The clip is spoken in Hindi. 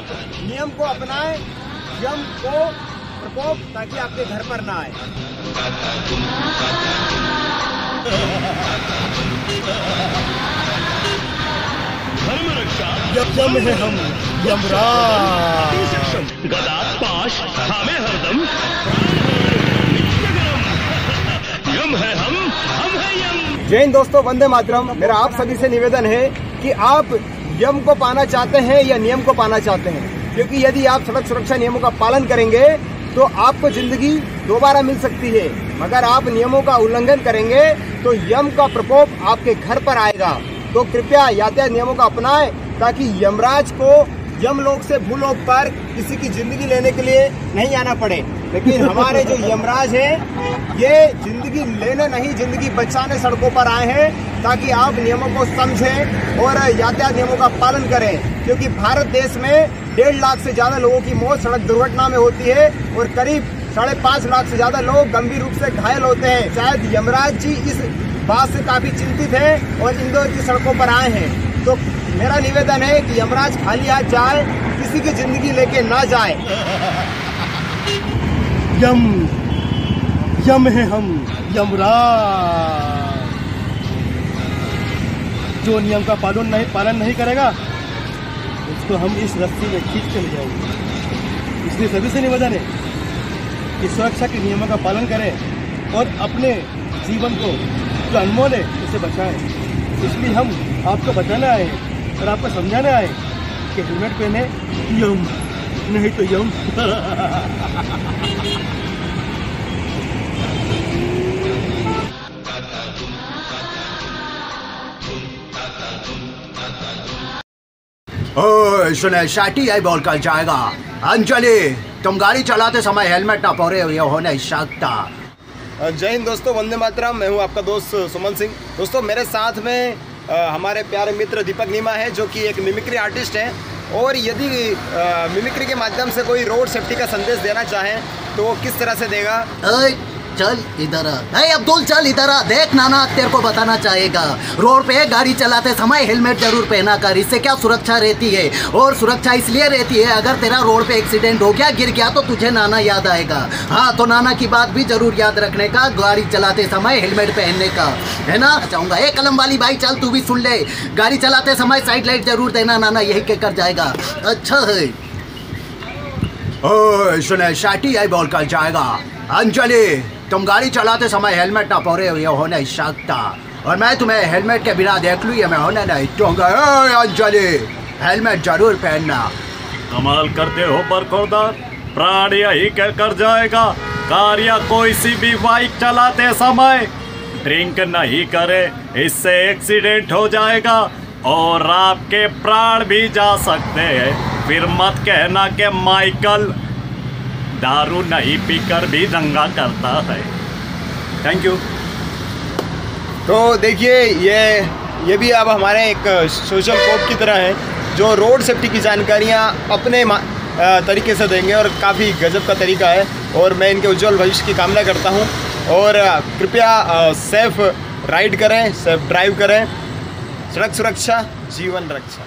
आप नियम को अपनाएँ यम को प्रकोप ताकि आपके घर पर ना आए। धर्म रक्षा। यम है हम यमराज गदा पाश हमें हरदम। यम है हम हम है यम। जय हिंद दोस्तों वंदे मातरम। मेरा आप सभी से निवेदन है कि आप यम को पाना चाहते हैं या नियम को पाना चाहते हैं? क्योंकि यदि आप सड़क सुरक्षा नियमों का पालन करेंगे तो आपको ज़िंदगी दोबारा मिल सकती है। मगर आप नियमों का उल्लंघन करेंगे तो यम का प्रकोप आपके घर पर आएगा। तो कृपया यातायात नियमों का अपनाएँ, ताकि यमराज को यमलोक से भूलोक पर किसी की ज़िंदगी लेने के लिए नहीं आना पड़े। लेकिन हमारे जो यमराज है ये ज़िंदगी लेने नहीं ज़िंदगी बचाने सड़कों पर आए हैं ताकि आप नियमों को समझें और यातायात नियमों का पालन करें। क्योंकि भारत देश में डेढ़ लाख से ज़्यादा लोगों की मौत सड़क दुर्घटना में होती है और करीब साढ़े पाँच लाख से ज़्यादा लोग गंभीर रूप से घायल होते हैं। शायद यमराज जी इस बात से काफ़ी चिंतित है और इंदौर की सड़कों पर आए हैं। तो मेरा निवेदन है कि यमराज खाली हाथ जाए, किसी की ज़िंदगी लेके ना जाए। यम यम है हम, यमराज। जो नियम का पालन नहीं पालन नहीं करेगा, उसको हम इस रस्सी में खींच के ले जाएँगे। इसलिए सभी से निवेदन है कि सुरक्षा के नियमों का पालन करें और अपने जीवन को जो अनमोल है, उसे बचाएँ। इसलिए हम आपको बताने हैं और आपको समझाने आए हैं कि हेलमेट पहने यम नहीं तो यम। ओए सुने शाटी आई बॉल कर जाएगा। अंजलि तुम गाड़ी चलाते समय हेलमेट ना पहरे हुए हो नहीं सकता जय हिंद दोस्तों वंदे मातरम मैं हूँ आपका दोस्त सुमन सिंह। दोस्तों मेरे साथ में हमारे प्यारे मित्र दीपक नीमा है, जो कि एक मिमिक्री आर्टिस्ट हैं। और यदि मिमिक्री के माध्यम से कोई रोड सेफ्टी का संदेश देना चाहें तो वो किस तरह से देगा? चल इधर। ए, अब्दुल, चल इधर। आ देख, नाना तेरे को बताना चाहेगा। रोड पे गाड़ी चलाते समय हेलमेट ज़रूर पहना कर। इससे क्या सुरक्षा रहती है? और सुरक्षा इसलिए रहती है, अगर तेरा रोड पे एक्सीडेंट हो गया, गिर गया तो तुझे नाना याद आएगा। हाँ तो नाना की बात भी ज़रूर याद रखने का, गाड़ी चलाते समय हेलमेट पहनने का। है ना? चाहूँगा। ए, कलम वाली भाई, चल, तू भी सुन ले। गाड़ी चलाते समय साइड लाइट ज़रूर देना, नाना यही के कर जाएगा। अच्छा है। ओए सुने, शाटी आई बोल कर जाएगा। अंजलि। तुम गाड़ी चलाते समय हेलमेट ना पहरे हुए हो, नहीं सकता। और मैं तुम्हें हेलमेट के बिना देख लू, ये मैं होने नहीं दूँगा। अंजलि, हेलमेट ज़रूर पहनना। कमाल करते हो, बरखोरदार। प्राण यही कह कर जाएगा। कार या कोई सी भी बाइक चलाते समय ड्रिंक नहीं करे, इससे एक्सीडेंट हो जाएगा और आपके प्राण भी जा सकते हैं। फिर मत कहना कि माइकल दारू नहीं पीकर भी दंगा करता है। थैंक यू तो देखिए, ये ये भी अब हमारे एक सोशल कोड की तरह है, जो रोड सेफ्टी की जानकारियाँ अपने तरीके से देंगे और काफ़ी गजब का तरीका है और मैं इनके उज्जवल भविष्य की कामना करता हूँ। और कृपया सेफ़ राइड करें सेफ़ ड्राइव करें। सड़क सुरक्षा, जीवन रक्षा।